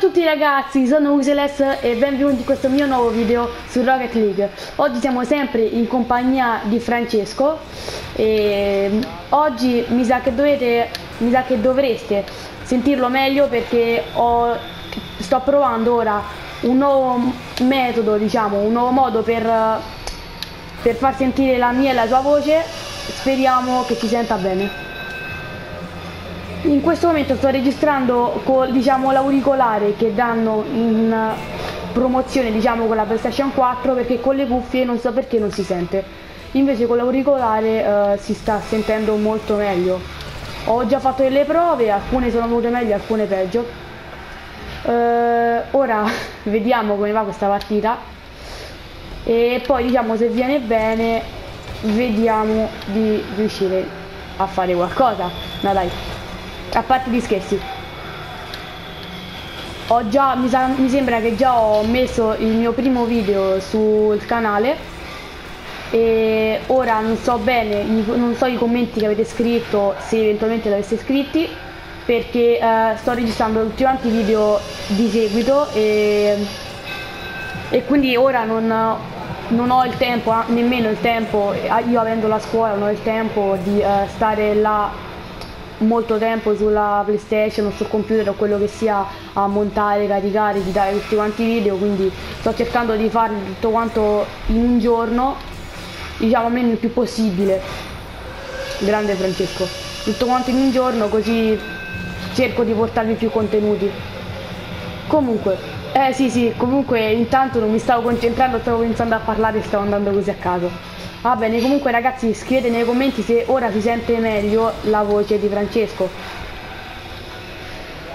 tutti ragazzi, sono Useles e benvenuti in questo mio nuovo video su Rocket League. Oggi siamo sempre in compagnia di Francesco e oggi mi sa che dovete, mi sa che dovreste sentirlo meglio perché ho, sto provando ora un nuovo metodo, diciamo, un nuovo modo per, per far sentire la mia e la sua voce. Speriamo che si senta bene. In questo momento sto registrando con diciamo, l'auricolare che danno in promozione diciamo, con la PlayStation 4 perché con le cuffie non so perché non si sente. Invece con l'auricolare eh, si sta sentendo molto meglio. Ho già fatto delle prove, alcune sono venute meglio, alcune peggio. Eh, ora vediamo come va questa partita e poi diciamo se viene bene vediamo di riuscire a fare qualcosa. No dai a parte gli scherzi. Ho già mi, sa, mi, sembra che già ho messo il mio primo video sul canale e ora non so bene non so i commenti che avete scritto se eventualmente li aveste scritti perché eh, sto registrando tutti quanti i video di seguito e, e quindi ora non, non, ho il tempo nemmeno il tempo io avendo la scuola non ho il tempo di eh, stare là molto tempo sulla playstation o sul computer o quello che sia a montare, caricare, editare tutti quanti i video quindi sto cercando di farli tutto quanto in un giorno diciamo almeno il più possibile. Grande Francesco. Tutto quanto in un giorno così cerco di portarvi più contenuti. Comunque eh sì sì comunque intanto non mi stavo concentrando stavo pensando a parlare e stavo andando così a caso Va bene, comunque ragazzi scrivete nei commenti se ora si sente meglio la voce di Francesco.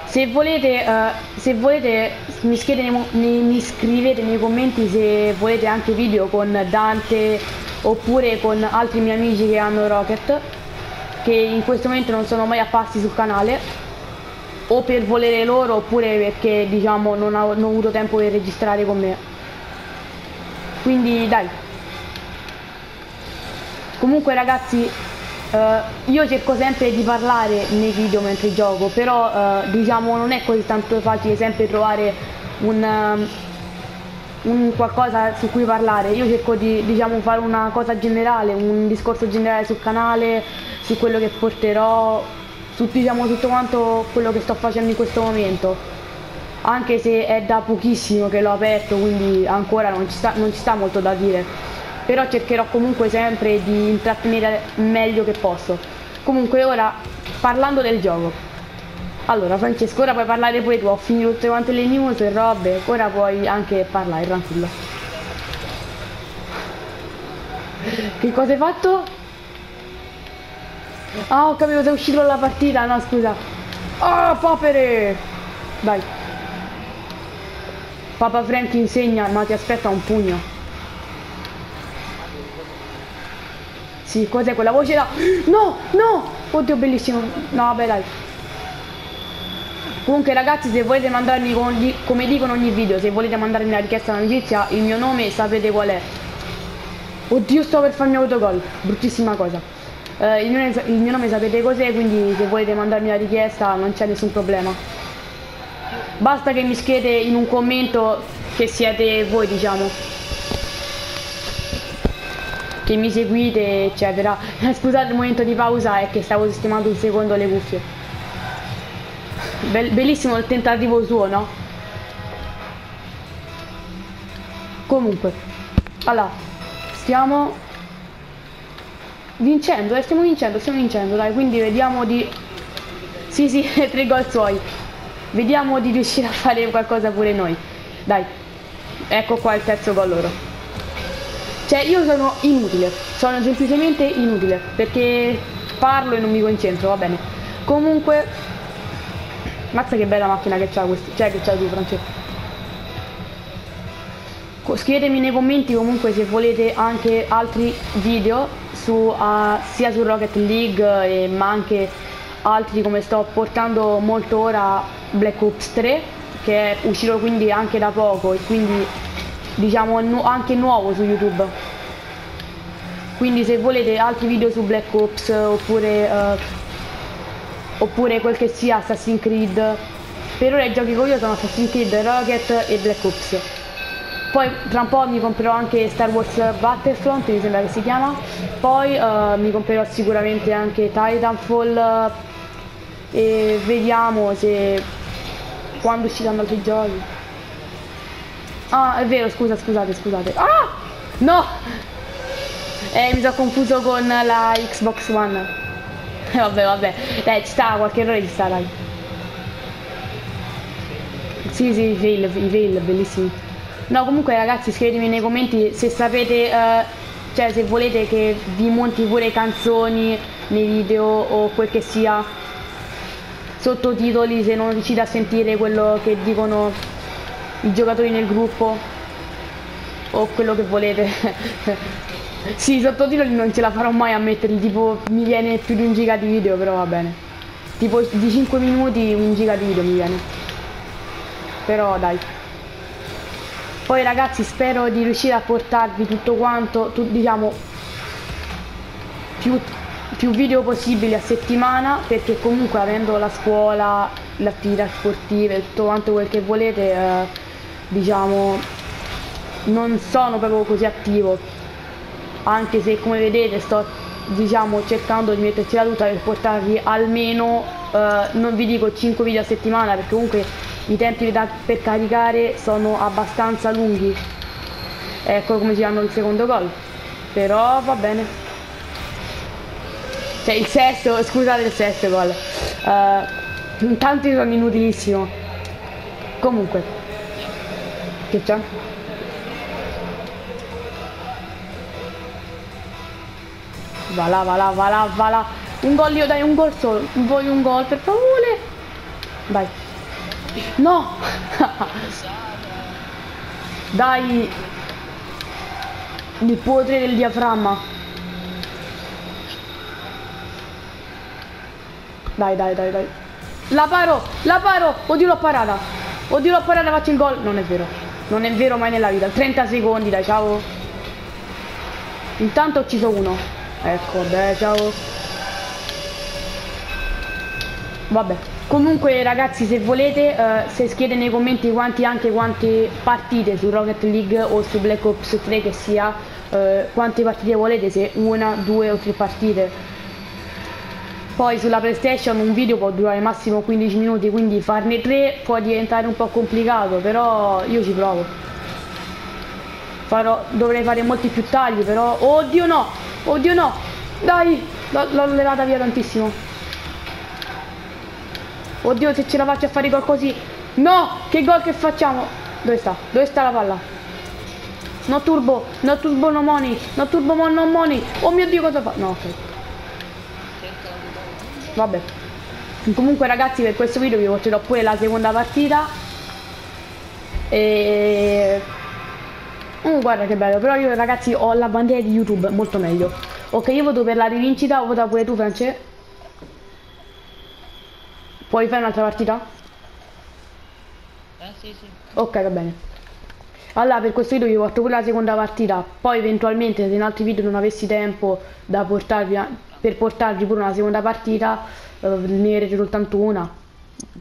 Se volete, uh, se volete mi, nei, mi, scrivete nei commenti se volete anche video con Dante oppure con altri miei amici che hanno Rocket che in questo momento non sono mai apparsi sul canale o per volere loro oppure perché diciamo non ho, non ho avuto tempo di registrare con me quindi dai comunque ragazzi eh, io cerco sempre di parlare nei video mentre gioco però eh, diciamo non è così tanto facile sempre trovare un, um, un qualcosa su cui parlare. Io cerco di diciamo fare una cosa generale un discorso generale sul canale su quello che porterò su diciamo tutto quanto quello che sto facendo in questo momento. Anche se è da pochissimo che l'ho aperto quindi ancora non ci sta, non ci sta molto da dire però cercherò comunque sempre di intrattenere meglio che posso. Comunque ora parlando del gioco. Allora Francesco, ora puoi parlare pure tu, ho finito tutte quante le news e robe, ora puoi anche parlare, tranquillo. Che cosa hai fatto? Ah, ho capito, sei uscito dalla partita, no scusa. Oh, papere! Dai. Papa Frank insegna, ma ti aspetta un pugno. Sì, cos'è quella voce là? No, no! Oddio, bellissimo. No, vabbè, dai. Comunque ragazzi se volete mandarmi come dicono ogni video Se volete mandarmi la richiesta d'amicizia Il mio nome sapete qual è Oddio sto per farmi autogol Bruttissima cosa eh, il, mio, il, mio, nome sapete cos'è Quindi se volete mandarmi la richiesta non c'è nessun problema Basta che mi scrivete in un commento Che siete voi diciamo che mi seguite eccetera. Scusate il momento di pausa è che stavo sistemando un secondo le cuffie. Be bellissimo il tentativo suo no? comunque allora stiamo vincendo eh, stiamo vincendo stiamo vincendo dai quindi vediamo di sì sì tre gol suoi. Vediamo di riuscire a fare qualcosa pure noi. Dai ecco qua il terzo gol loro cioè io sono inutile, sono semplicemente inutile, perché parlo e non mi concentro, va bene. Comunque, mazza che bella macchina che c'ha questo, cioè che c'ha tu Francesco. Scrivetemi nei commenti comunque se volete anche altri video su, uh, sia su Rocket League e, ma anche altri come sto portando molto ora Black Ops 3 che è uscito quindi anche da poco e quindi diciamo anche nuovo su youtube quindi se volete altri video su black ops oppure uh, oppure quel che sia assassin's creed per ora i giochi che io sono Assassin's Creed, Rocket e Black Ops. Poi tra un po' mi comprerò anche Star Wars Battlefront, mi sembra che si chiama. Poi uh, mi comprerò sicuramente anche Titanfall uh, e vediamo se quando usciranno altri giochi. Ah, è vero, scusa, scusate, scusate. Ah! No! Eh, mi sono confuso con la Xbox One. Eh, vabbè, vabbè. Dai, ci sta, qualche errore ci sta, dai. Sì, sì, i fail, i fail, bellissimi. No, comunque ragazzi, scrivetemi nei commenti se sapete, eh, cioè se volete che vi monti pure canzoni nei video o quel che sia, sottotitoli se non riuscite a sentire quello che dicono i giocatori nel gruppo o quello che volete. sì, sottotitoli non ce la farò mai a metterli, tipo mi viene più di un giga di video, però va bene. Tipo di 5 minuti un giga di video mi viene però dai poi ragazzi spero di riuscire a portarvi tutto quanto tu, diciamo più, più video possibili a settimana perché comunque avendo la scuola le attività sportive tutto quanto quel che volete eh, diciamo non sono proprio così attivo. Anche se come vedete sto diciamo cercando di metterci la tuta per portarvi almeno eh, non vi dico 5 video a settimana perché comunque i tempi per caricare sono abbastanza lunghi. Ecco come si hanno il secondo gol. Però va bene. Cioè il sesto scusate il sesto gol. Uh, intanto sono inutilissimo. Comunque c'è? va là va là va là va là un gol io dai un gol solo voglio un gol per favore vai No! Dai! Il potere del diaframma. Dai, dai, dai, dai. La paro! La paro! Oddio l'ho parata! Oddio l'ho parata, faccio il gol! Non è vero. Non è vero mai nella vita. 30 secondi, dai, ciao. Intanto ho ucciso uno. Ecco, beh, ciao. Vabbè. Comunque ragazzi se volete, uh, se scrivete nei commenti quanti anche quante partite su Rocket League o su Black Ops 3 che sia, uh, quante partite volete, se una, due o tre partite. Poi sulla PlayStation un video può durare massimo 15 minuti, quindi farne tre può diventare un po' complicato, però io ci provo. Farò, dovrei fare molti più tagli, però... Oddio no! Oddio no! Dai! L'ho levata via tantissimo. Oddio se ce la faccio a fare qualcosa No Che gol che facciamo Dove sta? Dove sta la palla? No turbo No turbo no money No turbo no money Oh mio dio cosa fa No ok Vabbè Comunque ragazzi per questo video vi porterò pure la seconda partita E Oh, guarda che bello, però io ragazzi ho la bandiera di YouTube, molto meglio. Ok, io voto per la rivincita, vota pure tu France? Puoi fare un'altra partita? Eh sì sì. Ok, va bene. Allora, per questo video vi porto pure la seconda partita. Poi eventualmente se in altri video non avessi tempo portarvi per portarvi pure una seconda partita, eh, ne avrete soltanto una.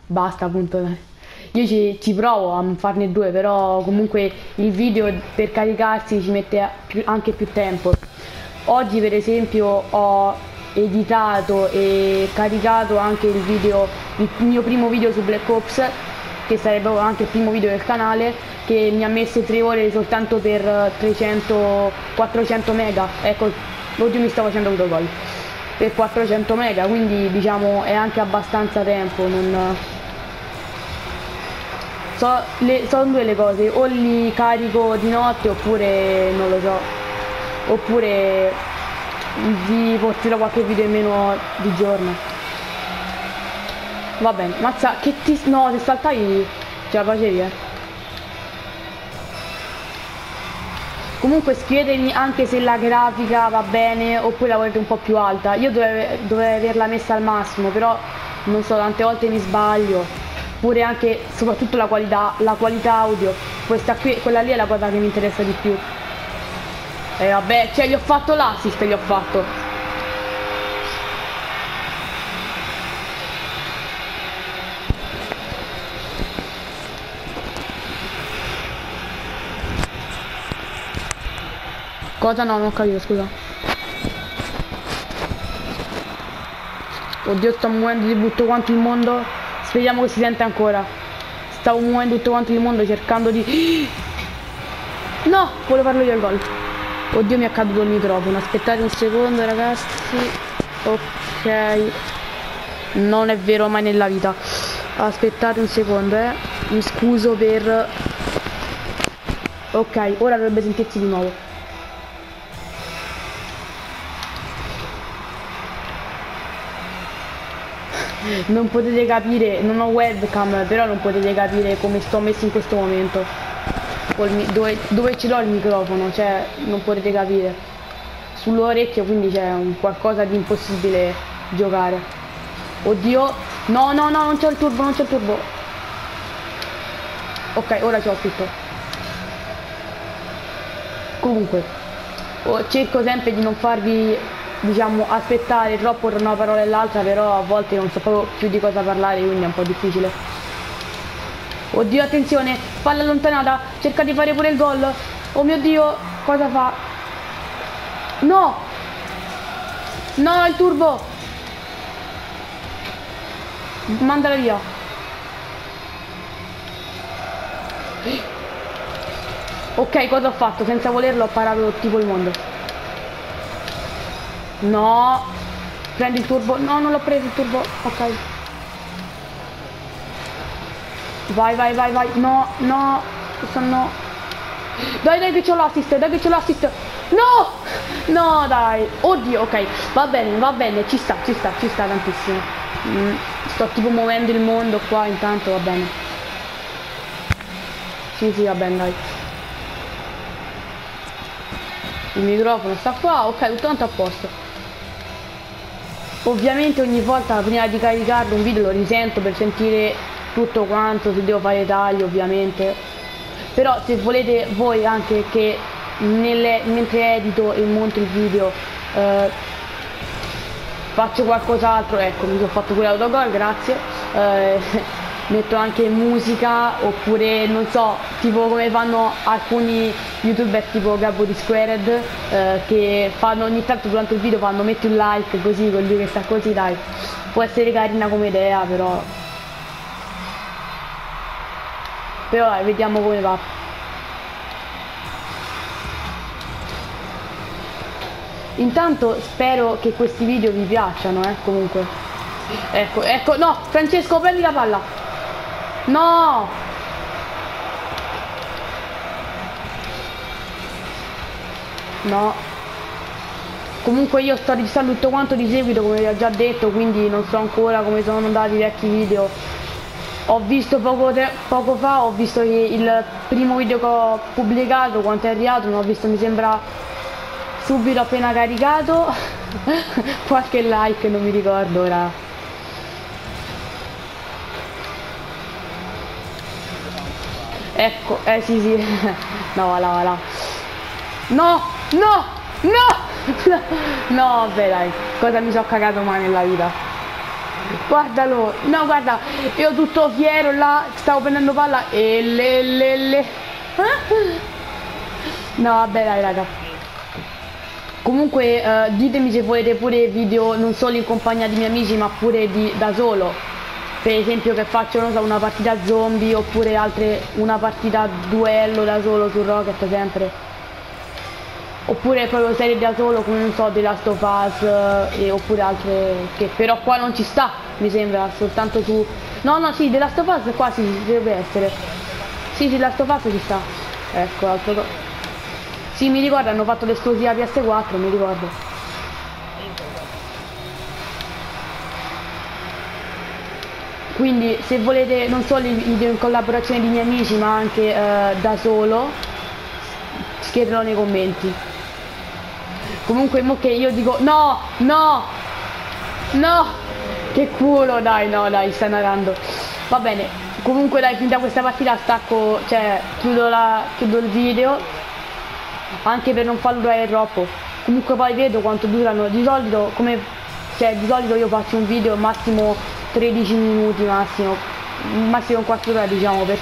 Basta appunto. Io ci, ci, provo a farne due, però comunque il video per caricarsi ci mette più, anche più tempo. Oggi per esempio ho editato e caricato anche il video il mio primo video su Black Ops che sarebbe anche il primo video del canale che mi ha messo 3 ore soltanto per 300 400 mega. Ecco oddio mi sto facendo un gol per 400 mega quindi diciamo è anche abbastanza tempo non so, le, sono due le cose o li carico di notte oppure non lo so oppure vi porterò qualche video in meno di giorno va bene mazza che ti no se saltai ce la facevi eh. Comunque scrivetemi anche se la grafica va bene oppure la volete un po' più alta. Io dovrei, dovrei averla messa al massimo però non so tante volte mi sbaglio. Pure anche soprattutto la qualità la qualità audio. Questa qui quella lì è la cosa che mi interessa di più. E eh, vabbè, cioè gli ho fatto l'assist, gli ho fatto. Cosa no, non ho capito, scusa. Oddio, sto muovendo di tutto quanto il mondo. Speriamo che si sente ancora. Stavo muovendo tutto quanto il mondo cercando di... No, volevo farlo io il gol. Oddio, mi è caduto il microfono. Aspettate un secondo, ragazzi. Ok. Non è vero mai nella vita. Aspettate un secondo, eh. Mi scuso per... Ok, ora dovrebbe sentirsi di nuovo. Non potete capire, non ho webcam, però non potete capire come sto messo in questo momento. Dove, dove ce l'ho il microfono, cioè non potete capire. Sull'orecchio quindi c'è un qualcosa di impossibile giocare. Oddio, no no no, non c'è il turbo, non c'è il turbo. Ok, ora ce l'ho tutto. Comunque, cerco sempre di non farvi diciamo aspettare troppo tra una parola e l'altra però a volte non so proprio più di cosa parlare quindi è un po' difficile. Oddio attenzione palla allontanata cerca di fare pure il gol. Oh mio dio cosa fa? No! No il turbo! Mandala via. Ok cosa ho fatto? Senza volerlo ho parato tipo il mondo No. Prendi il turbo. No, non l'ho preso il turbo. Ok. Vai, vai, vai, vai. No, no. Questo no. Dai, dai, che c'ho l'assist. Dai, che c'ho l'assist. No! No, dai. Oddio, ok. Va bene, va bene. Ci sta, ci sta, ci sta tantissimo. Mm. Sto tipo muovendo il mondo qua intanto, va bene. Sì, sì, va bene, dai. Il microfono sta qua, ok, tutto tanto a posto. Ovviamente ogni volta prima di caricarlo un video lo risento per sentire tutto quanto, se devo fare taglio ovviamente. Però se volete voi anche che nelle, mentre edito e monto il video eh, faccio qualcos'altro, ecco mi sono fatto pure l'autogol, grazie. Eh, metto anche musica oppure non so tipo come fanno alcuni youtuber tipo Gabbo di Squared eh, che fanno ogni tanto durante il video fanno metti un like così con lui che sta così dai. Può essere carina come idea però. Però dai vediamo come va. Intanto spero che questi video vi piacciono eh comunque. Ecco ecco no Francesco prendi la palla. No! No. Comunque io sto registrando tutto quanto di seguito come vi ho già detto, quindi non so ancora come sono andati i vecchi video. Ho visto poco, poco fa, ho visto che il primo video che ho pubblicato, quanto è arrivato, non ho visto, mi sembra subito appena caricato. Qualche like, non mi ricordo ora. Ecco, eh sì sì. No, va là, va là. No, no, no! No, vabbè dai, cosa mi sono cagato mai nella vita? Guardalo, no guarda, io tutto fiero là, stavo prendendo palla e le le le. No, vabbè dai raga. Comunque eh, ditemi se volete pure video non solo in compagnia di miei amici ma pure di, da solo per esempio che faccio so, una partita zombie oppure altre una partita duello da solo su Rocket sempre oppure proprio serie da solo come non so The Last of Us eh, oppure altre che però qua non ci sta mi sembra soltanto su. No no sì The Last of Us qua sì dovrebbe essere. Sì sì The Last of Us ci sta. Ecco altro sì mi ricordo hanno fatto l'esclusiva PS4 mi ricordo. Quindi se volete non solo in collaborazione di miei amici ma anche eh, da solo scrivetelo nei commenti comunque mo che io dico no no no che culo dai no dai stai narrando. Va bene comunque dai fin da questa partita stacco cioè chiudo, la, chiudo il video anche per non farlo durare troppo. Comunque poi vedo quanto durano. Di solito come cioè di solito io faccio un video massimo 13 minuti massimo massimo 4 ore diciamo per